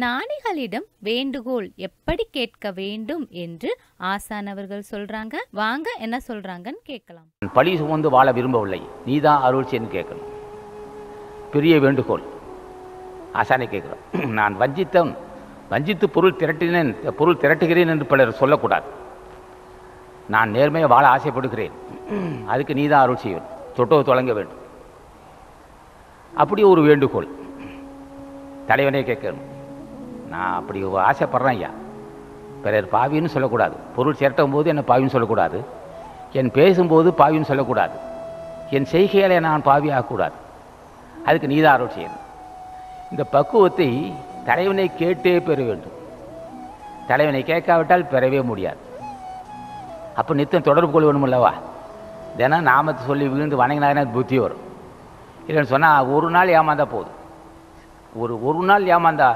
ஞானிகளிடம் வேண்டுகோள் எப்படி கேட்க வேண்டும் என்று ஆசானவர்கள் சொல்றாங்க. வாங்க என்ன சொல்றாங்கன்னு கேட்கலாம். நான் பழி சுமந்து வாழ விரும்பவில்லை. நீதான் அருள் கேட்கணும். பெரிய வேண்டுகோள். ஆசானை கேட்குறோம் நான் வஞ்சித்தன் வஞ்சித்து பொருள் திரட்டினேன். பொருள் திரட்டுகிறேன் என்று பலர் சொல்லக்கூடாது. நான் நேர்மையாக வாழ ஆசைப்படுகிறேன். அதுக்கு நீ தான் அருள் செய்வேன். தொட்டோ தொடங்க வேண்டும். அப்படி ஒரு வேண்டுகோள். தலைவனே கேட்கணும் நான் அப்படி ஆசைப்படுறேன் ஐயா பிறர் பாவின்னு சொல்லக்கூடாது. பொருள் திரட்டும் போது என்னை பாவின்னு சொல்லக்கூடாது. என் பேசும்போது பாவின்னு சொல்லக்கூடாது. என் செய்கையால் நான் பாவி ஆகக்கூடாது அதுக்கு நீதான் அருள் செய்யணும். இந்த பக்குவத்தை தலைவனை கேட்டே பெற வேண்டும். தலைவனை கேட்காவிட்டால் பெறவே முடியாது. அப்போ நித்தம் தொடர்பு கொள்ளணும் அல்லவா? தினம் நாமத்தை சொல்லி விழுந்து வணங்கினாங்கன்னா புத்தி வரும். இல்லைன்னு சொன்னால் ஒரு நாள் ஏமாந்தா போதும். ஒரு ஒரு நாள் ஏமாந்தா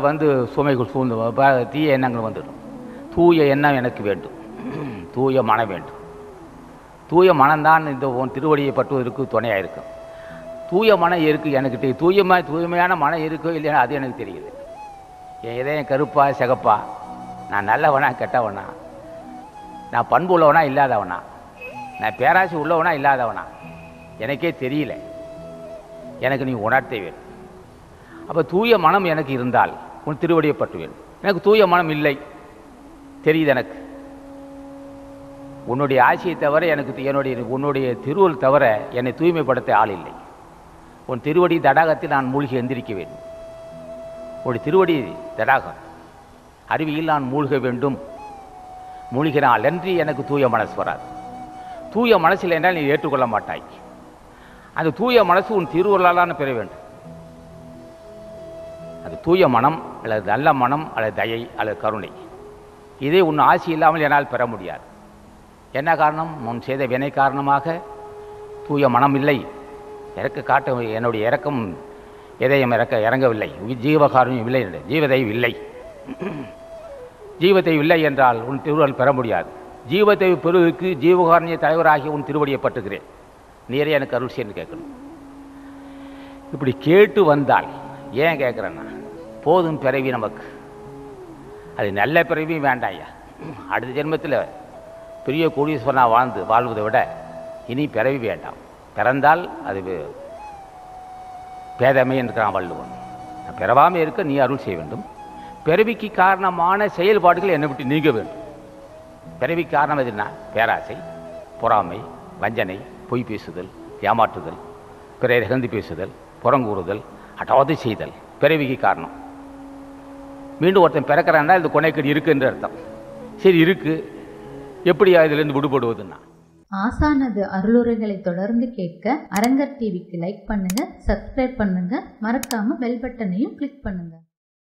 வந்து சுமைகள் சூழ்ந்து தீய எண்ணங்கள் வந்துடும். தூய எண்ணம் எனக்கு வேண்டும். தூய மனம் வேண்டும். தூய மனம்தான் இந்த உன் திருவடியை பற்றுவதற்கு துணையாக இருக்கும் தூய மனம் இருக்குது எனக்கு தூயமாக தூயமா தூய்மையான மனம் இருக்கோ இல்லையா அது எனக்கு தெரியுது என் இதயம் கருப்பா சிகப்பா. நான் நல்லவனா கெட்டவனா? நான் பண்பு உள்ளவனா இல்லாதவனா? நான் பேராசி உள்ளவனா இல்லாதவனா? எனக்கே தெரியல. எனக்கு நீ உணர்த்த வேணும் அப்போ தூய மனம் எனக்கு இருந்தால் உன் திருவடியை பற்றுவேன் எனக்கு தூய மனம் இல்லை. தெரியுது எனக்கு. உன்னுடைய ஆசையை தவிர எனக்கு என்னுடைய உன்னுடைய திருவள் தவிர என்னை தூய்மைப்படுத்த ஆள் இல்லை. உன் திருவடி தடாகத்தில் நான் மூழ்கி எந்திரிக்க வேண்டும். உன்னுடைய திருவடி தடாகம். அருவியில் நான் மூழ்க வேண்டும். மூழ்கினால் என்று எனக்கு தூய மனசு வராது. தூய மனசில் என்றால் நீ ஏற்றுக்கொள்ள மாட்டாய். அந்த தூய மனசு உன் திருவள்ளாலான பெற வேண்டும். அது தூய மனம் அல்லது நல்ல மனம் அல்லது தயை அல்லது கருணை. இதே உன் ஆசி இல்லாமல் என்னால் பெற முடியாது. என்ன காரணம்? முன் செய்த வினை காரணமாக தூய மனம் இல்லை. இறக்க காட்ட என்னுடைய இறக்கம் இதயம் இறக்க இறங்கவில்லை. ஜீவகாரணியம் இல்லை என்று. ஜீவதெய்வம் இல்லை. ஜீவதெய்வம் இல்லை என்றால் உன் திருவருள் பெற முடியாது. ஜீவதெய்வ பெறுவதற்கு ஜீவகாரணிய தலைவராகி உன் திருவடியை பட்டுகிறேன் நீரே எனக்கு அருள் செய்யன்னு கேட்கணும். இப்படி கேட்டு வந்தால் ஏன் கேட்குறேன்னா போதும் பிறவி நமக்கு. அது நல்ல பிறவியும் வேண்டாம் ஐயா. அடுத்த ஜென்மத்தில் பெரிய கோடீஸ்வரனா வாழ்ந்து வாழ்வதை விட இனி பிறவி வேண்டாம். பிறந்தால் அது பேதமை இருக்கிறான் வள்ளுவன். பிறவாமல் இருக்க நீ அருள் செய்ய வேண்டும். பிறவிக்கு காரணமான செயல்பாடுகள் என்னை விட்டு நீங்க வேண்டும். பிறவிக்கு காரணம் எதுனா பேராசை பொறாமை வஞ்சனை பொய் பேசுதல் ஏமாற்றுதல் பிறரை இகழ்ந்து பேசுதல் புறங்கூறுதல் அடாவது செய்தல். பிறவிக்கு காரணம். மீண்டும் ஒருத்தன் பிறக்கிறான்னா இந்த கொனைக்கடி இருக்குன்ற அர்த்தம். சரி இருக்கு. எப்படியா இதுலேருந்து விடுபடுவதுன்னா? ஆசானது அருளுரைகளை தொடர்ந்து கேட்க அரங்கர் டிவிக்கு லைக் பண்ணுங்க சப்ஸ்கிரைப் பண்ணுங்க. மறக்காம பெல் பட்டனையும் கிளிக் பண்ணுங்க.